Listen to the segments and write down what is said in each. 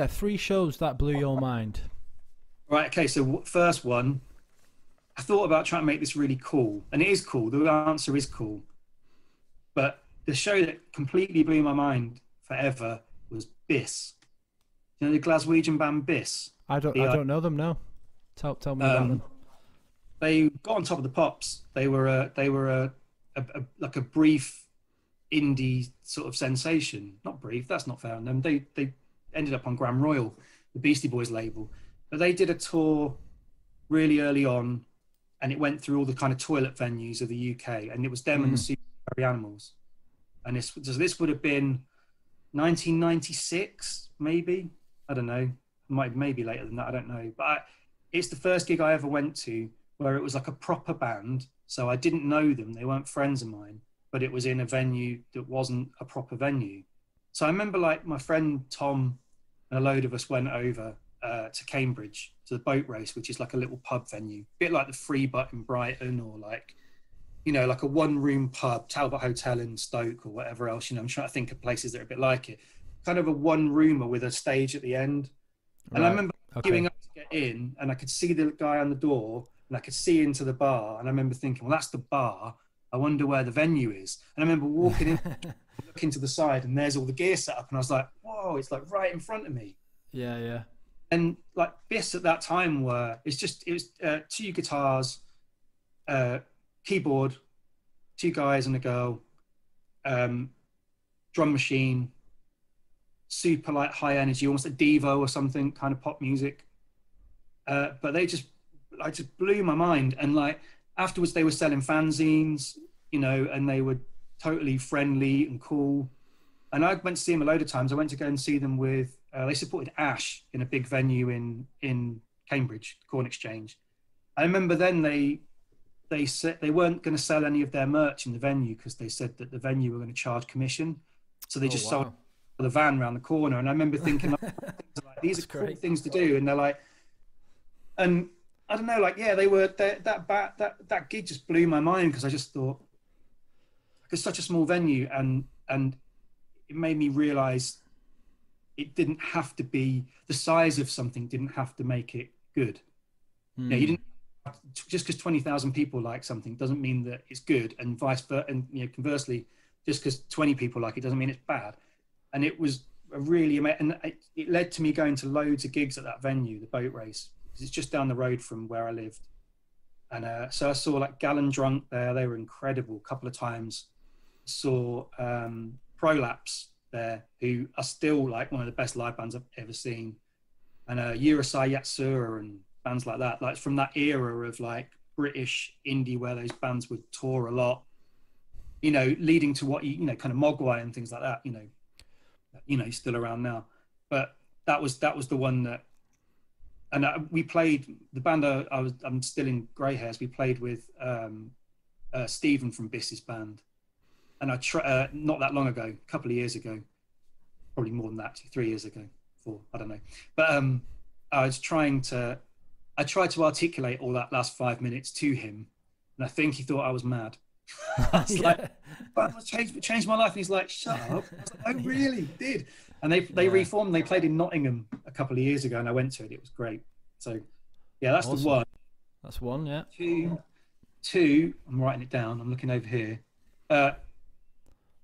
Yeah, three shows that blew your mind. Right. Okay. So first one, I thought about trying to make this really cool, and it is cool. The answer is cool, but the show that completely blew my mind forever was Biss. You know the Glaswegian band Biss. I don't. Yeah. I don't know them. No. Tell tell me about Um, them. They got on top of the pops. They were a they were a, a, a like a brief indie sort of sensation. Not brief. That's not fair on them. They they ended up on Grand Royal, the Beastie Boys label, but they did a tour really early on, and it went through all the kind of toilet venues of the UK, and it was them and the mm. Super Furry Animals, and this so this would have been 1996 maybe. I don't know. Might maybe later than that. I don't know. But I, it's the first gig I ever went to where it was like a proper band. So I didn't know them. They weren't friends of mine, but it was in a venue that wasn't a proper venue. So I remember like my friend Tom and a load of us went over uh, to Cambridge to the boat race, which is like a little pub venue, a bit like the Free Butt in Brighton or like, you know, like a one room pub, Talbot Hotel in Stoke or whatever else. You know, I'm trying to think of places that are a bit like it. Kind of a one roomer with a stage at the end. And I remember Okay. queuing up to get in, and I could see the guy on the door, and I could see into the bar. And I remember thinking, well, that's the bar. I wonder where the venue is. And I remember walking in, looking to the side, and there's all the gear set up, and I was like, whoa, it's like right in front of me. Yeah, yeah. And like Biss at that time were, it's just, it was uh, two guitars, uh, keyboard, two guys and a girl, um, drum machine, super like high energy, almost a Devo or something, kind of pop music. Uh, but they just, like just blew my mind. And like afterwards, they were selling fanzines, you know, and they were totally friendly and cool. And I went to see them a load of times. I went to go and see them with. Uh, they supported Ash in a big venue in in Cambridge, Corn Exchange. I remember then they they said they weren't going to sell any of their merch in the venue because they said that the venue were going to charge commission. So they Oh, just wow. sold the van around the corner. And I remember thinking, like, these are That's cool great. things to do. And they're like, and I don't know, like, yeah, they were that that that that, that gig just blew my mind because I just thought it's such a small venue, and and it made me realize it didn't have to be the size of something didn't have to make it good. Yeah, you Hmm. didn't just because twenty thousand people like something doesn't mean that it's good, and vice versa. And you know, conversely, just because twenty people like it doesn't mean it's bad. And it was a really ama- and it, it led to me going to loads of gigs at that venue, the boat race, because it's just down the road from where I lived. And uh, so I saw like Gallon Drunk there; they were incredible. A couple of times, saw um, Prolapse there, who are still like one of the best live bands I've ever seen and uh, Urusei Yatsura and bands like that, like from that era of like British indie where those bands would tour a lot, you know, leading to what you, you know, kind of Mogwai and things like that, you know, you know, still around now. But that was that was the one that, and uh, we played the band. I, I was I'm still in Grey Hairs. We played with um, uh, Stephen from Biss's band, and I try uh, not that long ago, a couple of years ago, probably more than that, three years ago, four, I don't know. But um, I was trying to, I tried to articulate all that last five minutes to him, and I think he thought I was mad. I was like, but I changed, changed my life. And he's like, shut up. I like, I really did. And they they Yeah. reformed. They played in Nottingham a couple of years ago, and I went to it. It was great. So, yeah, that's Awesome. the one. That's one, yeah. Two, two. I'm writing it down. I'm looking over here. Uh,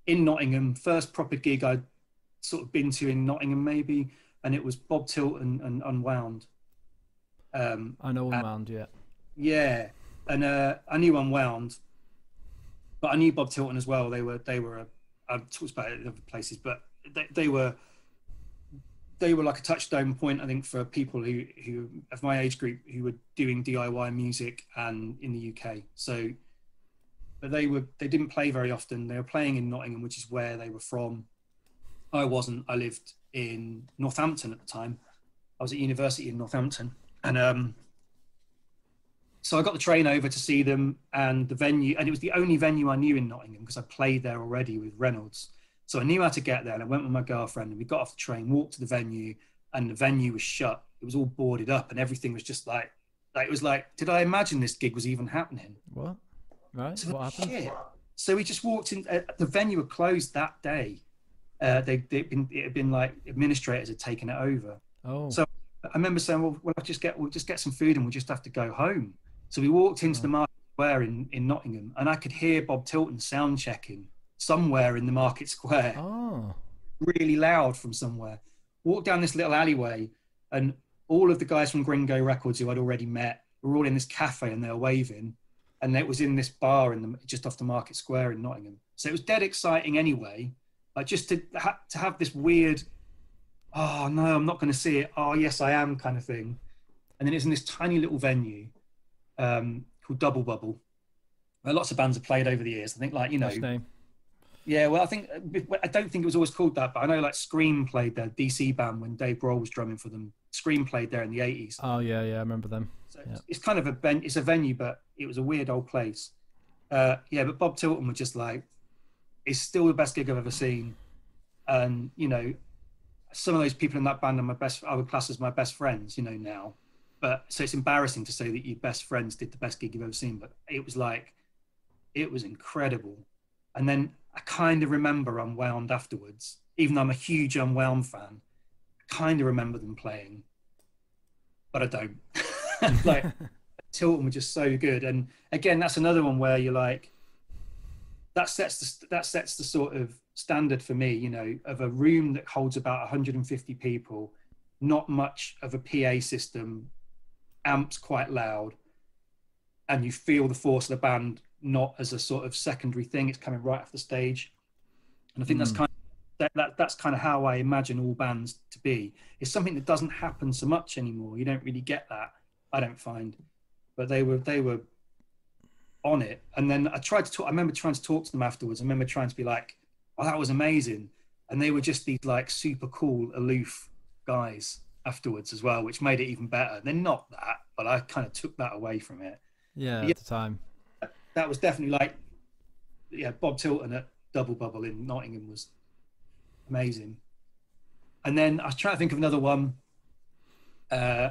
in Nottingham, first proper gig I'd sort of been to in Nottingham, maybe, and it was Bob Tilton and Unwound. Um, I know Unwound, yeah. yeah, and uh, I knew Unwound, but I knew Bob Tilton as well. They were they were a, I've talked about it in other places, but they, they were they were like a touchstone point, I think, for people who who of my age group who were doing DIY music and in the UK. So, but they were they didn't play very often. They were playing in Nottingham, which is where they were from. I wasn't. I lived in Northampton at the time. I was at university in Northampton, and um, so I got the train over to see them, and the venue, and it was the only venue I knew in Nottingham because I played there already with Reynolds. So I knew how to get there, and I went with my girlfriend, and we got off the train, walked to the venue, and the venue was shut. It was all boarded up, and everything was just like, like it was like, did I imagine this gig was even happening? What? Right? So, What happened? Shit. So we just walked in. Uh, the venue had closed that day. Uh, they, they'd been, it had been like administrators had taken it over. Oh. So- I remember saying, "Well, we'll just get we'll just get some food and we'll just have to go home." So we walked into the market square in, in Nottingham, and I could hear Bob Tilton sound checking somewhere in the market square, oh. really loud from somewhere. Walked down this little alleyway, and all of the guys from Gringo Records who I'd already met were all in this cafe and they were waving, and it was in this bar in the just off the market square in Nottingham. So it was dead exciting anyway. Like just to ha- to have this weird, oh no, I'm not going to see it. Oh yes, I am kind of thing. And then it's in this tiny little venue um, called Double Bubble. Where lots of bands have played over the years. I think, like you know, Nice name. yeah. Well, I think I don't think it was always called that, but I know like Scream played there, DC band when Dave Grohl was drumming for them. Scream played there in the '80s. Oh yeah, yeah, I remember them. So Yeah. it's, it's kind of a ven- it's a venue, but it was a weird old place. Uh, yeah, but Bob Tilton was just like, it's still the best gig I've ever seen, and you know, some of those people in that band are my best. I would class as my best friends, you know now. But so it's embarrassing to say that your best friends did the best gig you've ever seen, but it was like, it was incredible. And then I kind of remember Unwound afterwards, even though I'm a huge Unwound fan. Kind of remember them playing, but I don't. like Tilton were just so good, and again, that's another one where you're like, that sets the that sets the sort of standard for me, you know, of a room that holds about 150 people, not much of a PA system, amps quite loud, and you feel the force of the band not as a sort of secondary thing; it's coming right off the stage, and I think that's Mm. kind of that, that that's kind of how I imagine all bands to be. It's something that doesn't happen so much anymore. You don't really get that. I don't find, but they were they were on it. And then I tried to talk. I remember trying to talk to them afterwards. I remember trying to be like, "Oh, that was amazing," and they were just these like super cool, aloof guys afterwards as well, which made it even better. They're not that, but I kind of took that away from it. Yeah, Yeah. at the time. That was definitely like, yeah, Bob Tilton at Double Bubble in Nottingham was amazing. And then I was trying to think of another one, uh,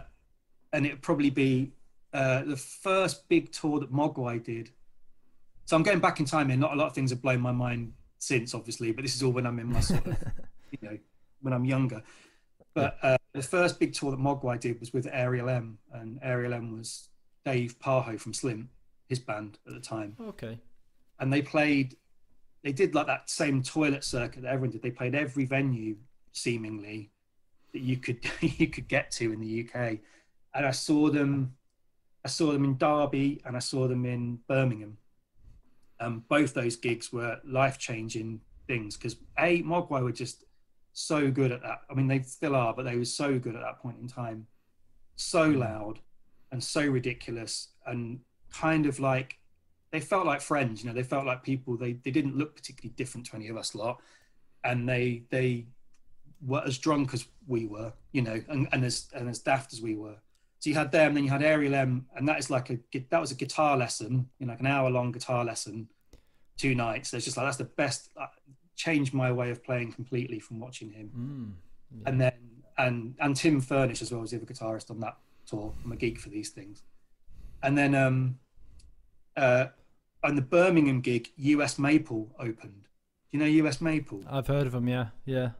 and it would probably be uh, the first big tour that Mogwai did. So I'm going back in time here. Not a lot of things have blown my mind since, obviously, but this is all when I'm in my sort of, you know, when I'm younger. But uh, the first big tour that Mogwai did was with Aerial M, and Aerial M was Dave Pajo from Slint, his band at the time Okay. and they played they did like that same toilet circuit that everyone did. They played every venue seemingly that you could you could get to in the uk and i saw them i saw them in derby and i saw them in birmingham. Um, both those gigs were life-changing things because a mogwai were just so good at that. I mean they still are but they were so good at that point in time. So loud and so ridiculous and kind of like they felt like friends you know they felt like people they, they didn't look particularly different to any of us lot and they they were as drunk as we were you know and, and as and as daft as we were so you had them then you had Aerial M and that is like a that was a guitar lesson you know like an hour long guitar lesson two nights so it's just like that's the best uh, changed my way of playing completely from watching him Mm. and then and and Tim Furnish as well as the other guitarist on that tour. I'm a geek for these things. And then um uh on the Birmingham gig, US Maple opened. Do you know US Maple? I've heard of them. Yeah, yeah.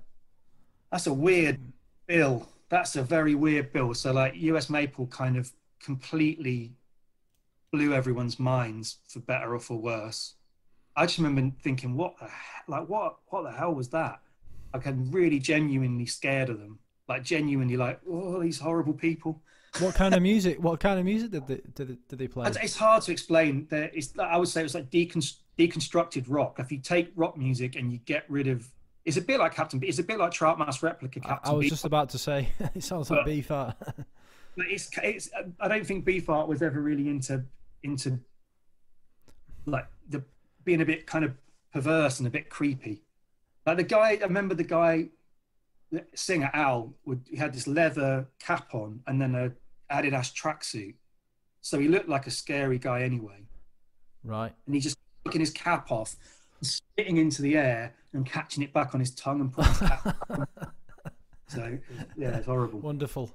That's a weird bill. That's a very weird bill. So like US Maple kind of completely blew everyone's minds for better or for worse. I just remember thinking, what the he- like what what the hell was that? Like I'm really genuinely scared of them. Like genuinely like, oh these horrible people. What kind of music? What kind of music did they did they, did they play? It's- hard to explain. There is I would say it was like decon- deconstructed rock. If you take rock music and you get rid of it's a bit like Captain B. It's a bit like Trout Mask Replica Captain I was B. just about to say it sounds like Beefheart. But it's, it's I don't think Beefheart was ever really into into like the being a bit kind of perverse and a bit creepy. Like the guy, I remember the guy, the singer Al, would he had this leather cap on and then a Adidas tracksuit, so he looked like a scary guy anyway. right. And he just taking his cap off, spitting into the air and catching it back on his tongue and putting his cap. back. So yeah, it's horrible. Wonderful.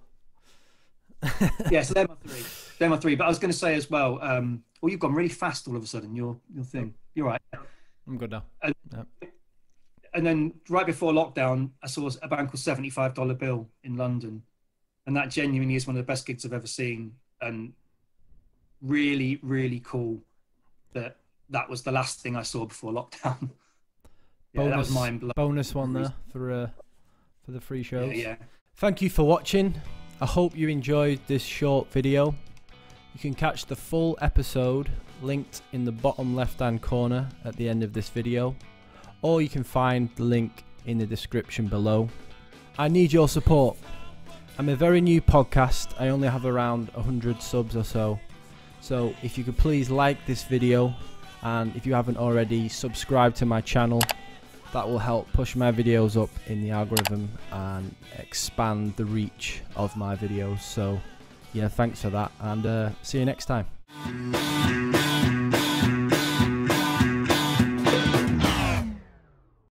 yeah, so they're my three. They're my three. But I was going to say as well. Um, well, you've gone really fast all of a sudden. Your your thing. You're right. I'm good now. And then right before lockdown, I saw a Seventy Five Dollar Bill in London, and that genuinely is one of the best gigs I've ever seen, and really, really cool that that was the last thing I saw before lockdown. yeah, that was Bonus- mind blowing. Bonus one there for uh, for the free Yeah, shows. yeah. Thank you for watching. I hope you enjoyed this short video. You can catch the full episode linked in the bottom left hand corner at the end of this video, or you can find the link in the description below. I need your support. I'm a very new podcast, I only have around 100 subs or so. So if you could please like this video, and if you haven't already, subscribe to my channel. That will help push my videos up in the algorithm and expand the reach of my videos. So yeah thanks for that and uh, see you next time